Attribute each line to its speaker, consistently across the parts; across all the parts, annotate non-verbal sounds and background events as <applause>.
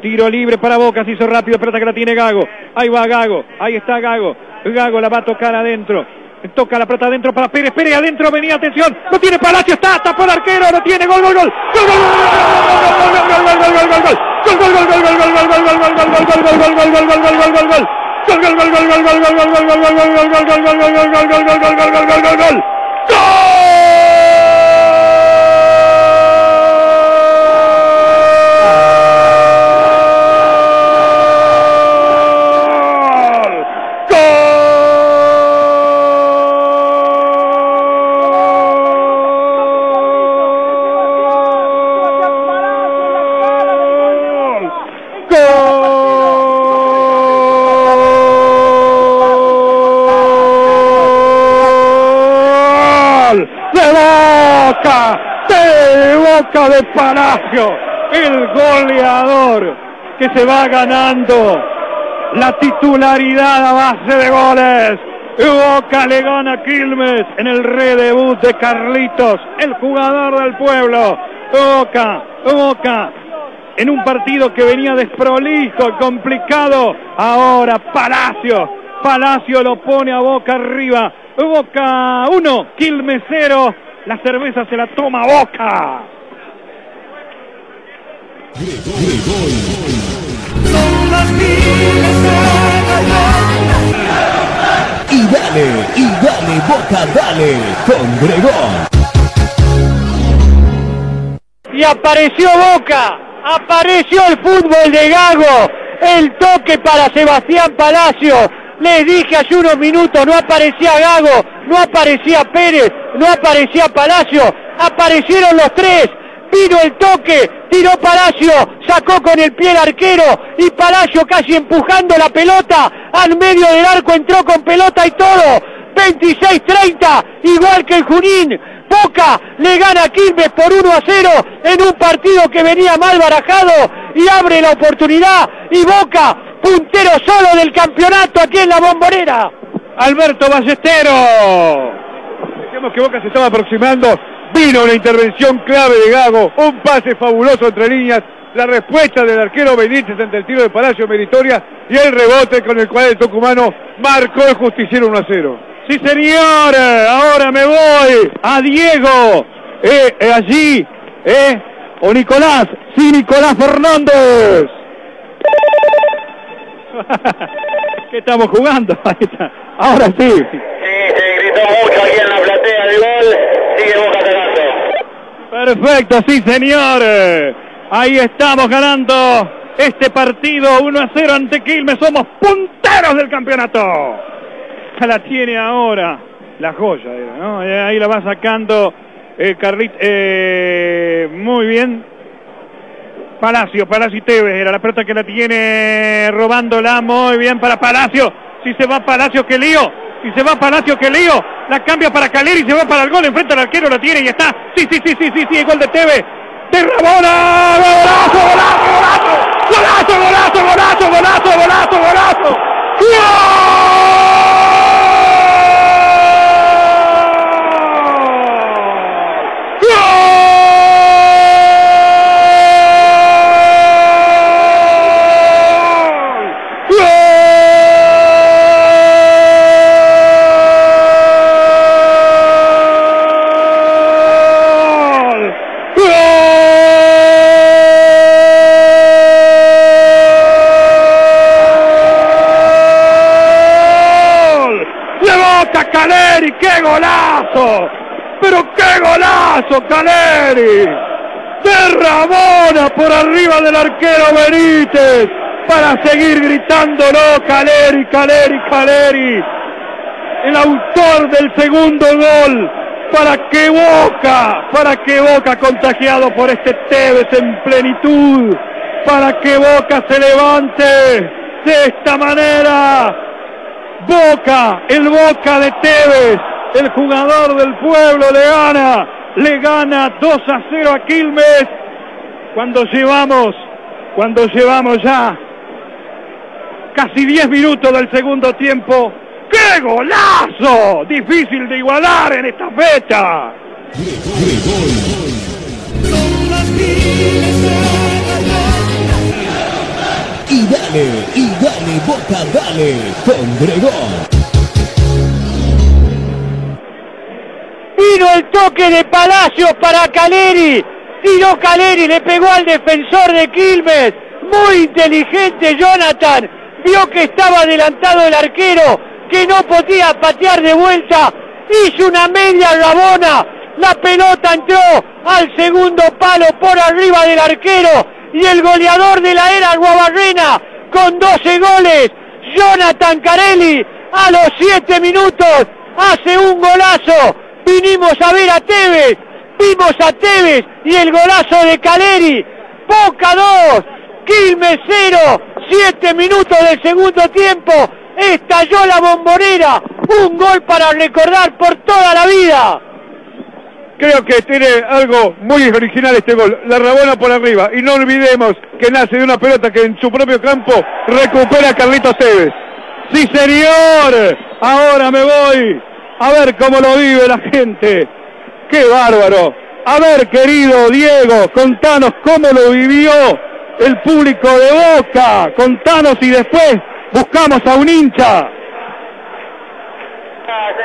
Speaker 1: Tiro libre para Boca, se hizo rápido, pelota que la tiene Gago. Ahí va Gago, ahí está Gago. Gago la va a tocar adentro. Toca la pelota adentro para Pérez. Pérez adentro venía, atención. No tiene Palacio, está, está por arquero, no tiene gol, gol, gol. Gol, gol, gol, gol, gol, gol, gol. de Boca de Palacio, el goleador que se va ganando la titularidad a base de goles. Boca le gana a Quilmes en el redebut de Carlitos, el jugador del pueblo. Boca, Boca, en un partido que venía desprolijo, complicado. Ahora Palacio, Palacio lo pone a Boca arriba. Boca 1, Quilmes 0. La cerveza se la toma Boca.
Speaker 2: Y dale, y dale, Boca, dale, con Gregón.
Speaker 3: Y apareció Boca, apareció el fútbol de Gago, el toque para Sebastián Palacio. Les dije hace unos minutos, no aparecía Gago, no aparecía Pérez, no aparecía Palacio, aparecieron los tres, vino el toque, tiró Palacio, sacó con el pie el arquero y Palacio casi empujando la pelota, al medio del arco entró con pelota y todo, 26-30, igual que el Junín, Boca le gana a Quilmes por 1 a 0 en un partido que venía mal barajado y abre la oportunidad y Boca, puntero solo del campeonato aquí en la bombonera.
Speaker 1: Alberto Ballestero. Dijimos que Boca se estaba aproximando. Vino una intervención clave de Gago. Un pase fabuloso entre líneas. La respuesta del arquero Benítez ante el tiro de Palacio Meritoria. Y el rebote con el cual el tucumano marcó el justiciero 1 a 0. Sí, señor. Ahora me voy a Diego. Eh, eh, allí. Eh, o Nicolás. Sí, Nicolás Fernández. <laughs> ¿Qué estamos jugando? <laughs> Ahí está. Ahora sí.
Speaker 4: Sí, se gritó mucho aquí en la platea de gol. Sigue Boca atacando.
Speaker 1: Perfecto, sí, señor. Ahí estamos ganando este partido 1 a 0 ante Quilmes. Somos punteros del campeonato. Ya la tiene ahora. La joya, era, ¿no? Eh, Ahí la va sacando eh, Carlit. eh, muy bien. Palacio, Palacio y Tevez era la pelota que la tiene robándola muy bien para Palacio. Si se va Palacio, qué lío. Si se va Palacio, qué lío. La cambia para Caleri, se va para el gol, enfrenta al arquero, lo tiene y está. Sí, sí, sí, sí, sí, sí, el gol de Tevez. De Rabona, golazo, golazo, golazo, golazo, golazo, golazo, golazo, golazo, golazo. ¡Gol! ¡Gol! ¡Le boca Caleri! ¡Qué golazo! ¡Pero qué golazo, Caleri! De Ramona por arriba del arquero Benítez para seguir gritándolo Caleri, Caleri, Caleri el autor del segundo gol para que Boca, para que Boca contagiado por este Tevez en plenitud, para que Boca se levante de esta manera. Boca, el Boca de Tevez, el jugador del pueblo le gana, le gana 2 a 0 a Quilmes cuando llevamos, cuando llevamos ya casi 10 minutos del segundo tiempo. ¡Qué golazo! Difícil de igualar en esta fecha.
Speaker 2: dale, y dale, Boca, dale, con Gregor.
Speaker 3: Toque de Palacios para Caleri. Tiró Caleri, le pegó al defensor de Quilmes. Muy inteligente Jonathan. Vio que estaba adelantado el arquero, que no podía patear de vuelta. Hizo una media rabona. La pelota entró al segundo palo por arriba del arquero. Y el goleador de la era Guabarrena con 12 goles. Jonathan Carelli a los 7 minutos hace un golazo. Vinimos a ver a Tevez. Vimos a Tevez y el golazo de Caleri. Boca 2. Quilmes 0. 7 minutos del segundo tiempo. Estalló la bombonera. Un gol para recordar por toda la vida.
Speaker 5: Creo que tiene algo muy original este gol. La rabona por arriba. Y no olvidemos que nace de una pelota que en su propio campo recupera Carlitos Tevez. Sí, señor. Ahora me voy a ver cómo lo vive la gente. ¡Qué bárbaro! A ver, querido Diego, contanos cómo lo vivió el público de Boca. Contanos y después buscamos a un hincha.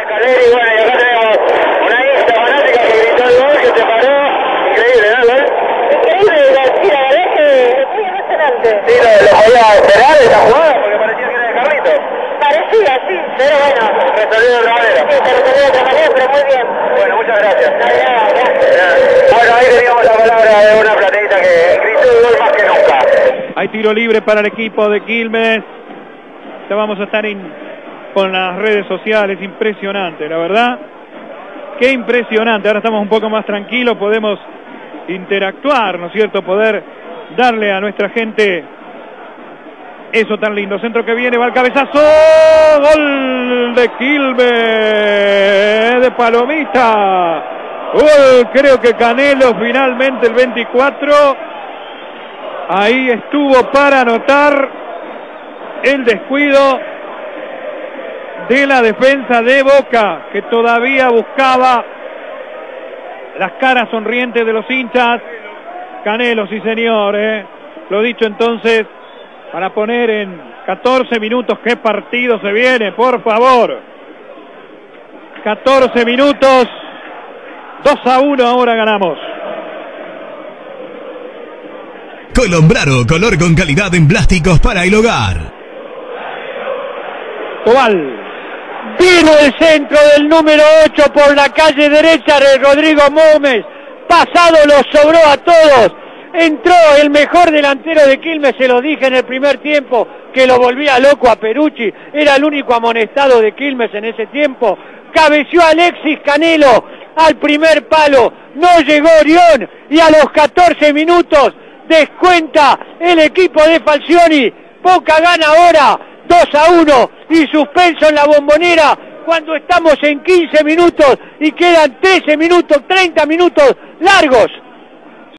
Speaker 4: Caleri, bueno, y acá tenemos una hincha fanática que gritó el gol, que se paró. Increíble, ¿no? ¿Gol?
Speaker 6: Increíble, la, sí, la verdad es que muy emocionante.
Speaker 4: Sí, lo, lo podía esperar esa jugada porque parecía que era de Carlitos.
Speaker 6: Parecía, sí, pero bueno.
Speaker 4: Resolvió de otra manera.
Speaker 6: Sí, se resolvió de otra manera, pero muy bien.
Speaker 4: Bueno, muchas gracias.
Speaker 6: No, de nada, gracias.
Speaker 4: Bueno, ahí teníamos la palabra de una plateíta que gritó el gol más que nunca.
Speaker 1: Hay tiro libre para el equipo de Quilmes. Ya vamos a estar en- con las redes sociales. Impresionante, la verdad. Qué impresionante. Ahora estamos un poco más tranquilos. Podemos interactuar, ¿no es cierto? Poder darle a nuestra gente eso tan lindo. Centro que viene, va el cabezazo. Gol de Quilmes. De Palomita. Creo que Canelo finalmente el 24. Ahí estuvo para anotar el descuido de la defensa de Boca, que todavía buscaba las caras sonrientes de los hinchas. Canelo, sí señor. ¿eh? Lo dicho entonces, para poner en 14 minutos qué partido se viene, por favor. 14 minutos, 2 a 1 ahora ganamos.
Speaker 2: Colombraro, color con calidad en plásticos para el hogar.
Speaker 3: Tobal. Vino el centro del número 8 por la calle derecha de Rodrigo Gómez. Pasado lo sobró a todos. Entró el mejor delantero de Quilmes, se lo dije en el primer tiempo, que lo volvía loco a Perucci. Era el único amonestado de Quilmes en ese tiempo. Cabeció Alexis Canelo al primer palo. No llegó Orión y a los 14 minutos descuenta el equipo de Falcioni. Boca gana ahora 2 a 1 y suspenso en la bombonera cuando estamos en 15 minutos y quedan 13 minutos, 30 minutos largos